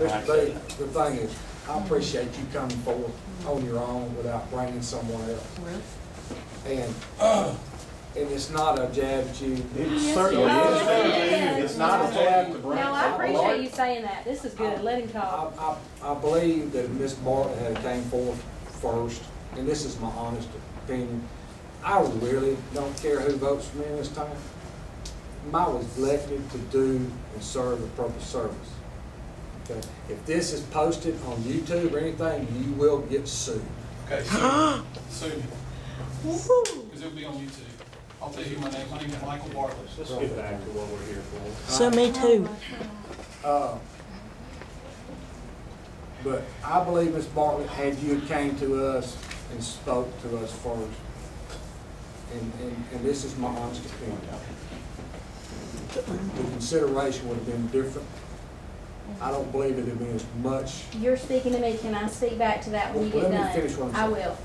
Mr. B, the thing is, I appreciate you coming forward on your own without bringing someone else. And, uh, and it's not a jab at you. It certainly is, oh, it's not a jab to No, Brent. I appreciate you saying that. This is good. Let him I, talk. I, I believe that Ms. Bartlett had came forth first, and this is my honest opinion. I really don't care who votes for me this time. I was elected to do and serve a purpose service. Okay, if this is posted on YouTube or anything, you will get sued. Okay, soon, soon, because it'll be on YouTube. I'll tell you my name, my name is Michael Bartlett. Let's get back to what we're here for. So me too. Uh, But I believe Ms. Bartlett, had you came to us and spoke to us first, and, and, and this is my honest opinion, the consideration would have been different. I don't believe it'd have been as much, You're speaking to me. Can I speak back to that when you Well, get let me done? finish what I'm I saying. will.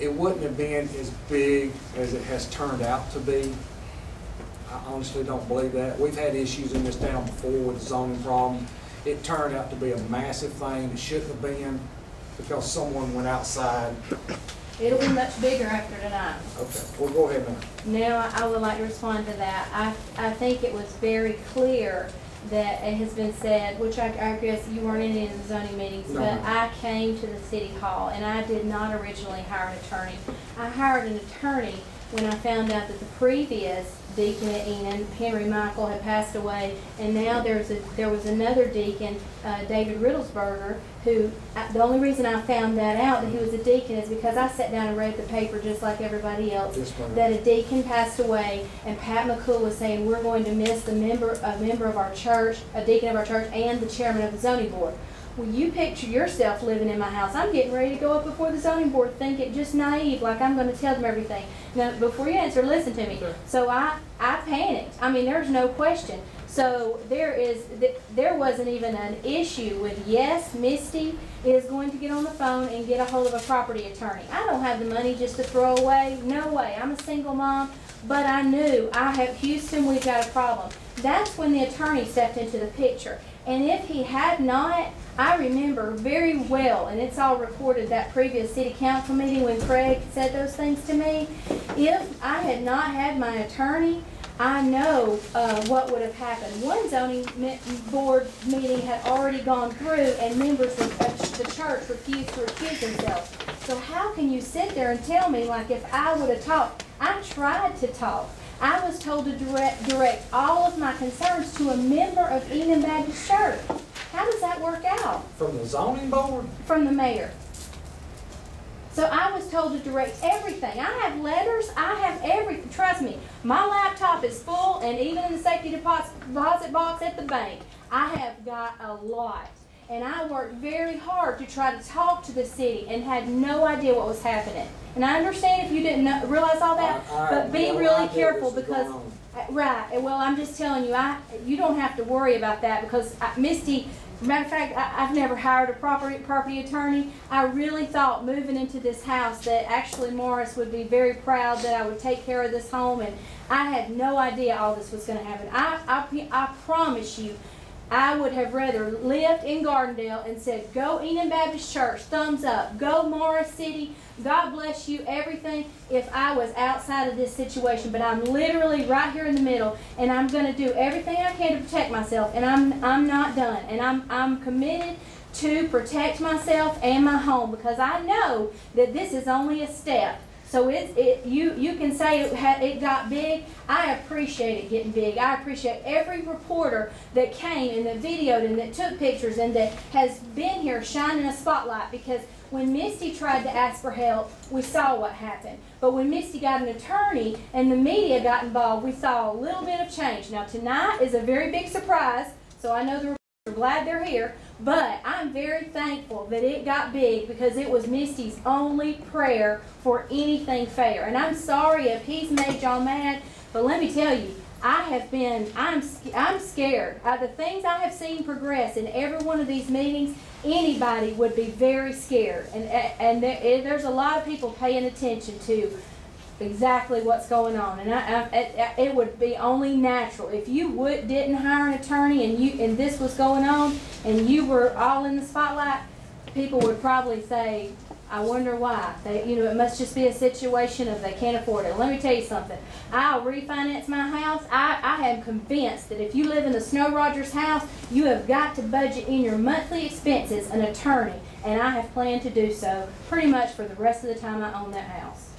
it wouldn't have been as big as it has turned out to be. I honestly don't believe that. We've had issues in this town before with zoning problem. It turned out to be a massive thing. It shouldn't have been because someone went outside. It'll be much bigger after tonight. Okay, well, go ahead now. Now, I would like to respond to that. I, I think it was very clear that it has been said, which I, I guess you weren't in any of the zoning meetings, No, but. I came to the city hall and I did not originally hire an attorney. I hired an attorney when I found out that the previous deacon at Henry Michael, had passed away. And now there's a, there was another deacon, uh, David Riddlesberger, who, I- the only reason I found that out, that he was a deacon, is because I sat down and read the paper just like everybody else Yes, that a deacon passed away, and Pat McCool was saying, we're going to miss the member, a member of our church, a deacon of our church, and the chairman of the zoning board. Well, you picture yourself living in my house. I'm getting ready to go up before the zoning board, Think thinking just naive, like I'm gonna tell them everything. Now, before you answer, listen to me. Sure. So I, I panicked. I mean, there's no question. So there is, there wasn't even an issue with, yes, Misty is going to get on the phone and get a hold of a property attorney. I don't have the money just to throw away. No way. I'm a single mom. But I knew, I have, Houston, we've got a problem. That's when the attorney stepped into the picture. And if he had not, I remember very well, and it's all recorded, that previous city council meeting when Craig said those things to me. If I had not had my attorney, I know uh, what would have happened. One zoning mi- board meeting had already gone through and members of the church refused to recuse themselves. So how can you sit there and tell me like if I would have talked? I tried to talk. I was told to direct, direct all of my concerns to a member of Enon Baptist Church. How does that work out? From the zoning board? from the mayor. So I was told to direct everything. I have letters, I have everything. Trust me, my laptop is full, and even in the safety deposit box at the bank, I have got a lot. And I worked very hard to try to talk to the city and had no idea what was happening. And I understand if you didn't know, realize all that, I- I but be really careful because Right, well, I'm just telling you, I, you don't have to worry about that because uh, Misty, matter of fact, I, I've never hired a property, property attorney. I really thought moving into this house that actually Morris would be very proud that I would take care of this home and I had no idea all this was gonna happen. I, I, I promise you, I would have rather lived in Gardendale and said, go Enon Baptist Church, thumbs up, go Morris City, God bless you, everything, if I was outside of this situation. But I'm literally right here in the middle, and I'm gonna do everything I can to protect myself, and I'm, I'm not done. And I'm, I'm committed to protect myself and my home, because I know that this is only a step. So it, you, you can say it, it got big. I appreciate it getting big. I appreciate every reporter that came and that videoed and that took pictures and that has been here shining a spotlight because when Misty tried to ask for help, we saw what happened. But when Misty got an attorney and the media got involved, we saw a little bit of change. Now tonight is a very big surprise, so I know the we're glad they're here, but I'm very thankful that it got big because it was Misty's only prayer for anything fair. And I'm sorry if he's made y'all mad, but let me tell you, I have been, I'm, I'm scared. Uh, the things I have seen progress in every one of these meetings, anybody would be very scared. And, and and there's a lot of people paying attention to exactly what's going on, and I, I, it, it would be only natural if you would didn't hire an attorney and you and this was going on and you were all in the spotlight. People would probably say, "I wonder why." They, you know, it must just be a situation of they can't afford it. Let me tell you something. I'll refinance my house. I, I am convinced that if you live in the Snow Rogers house, you have got to budget in your monthly expenses an attorney, and I have planned to do so pretty much for the rest of the time I own that house.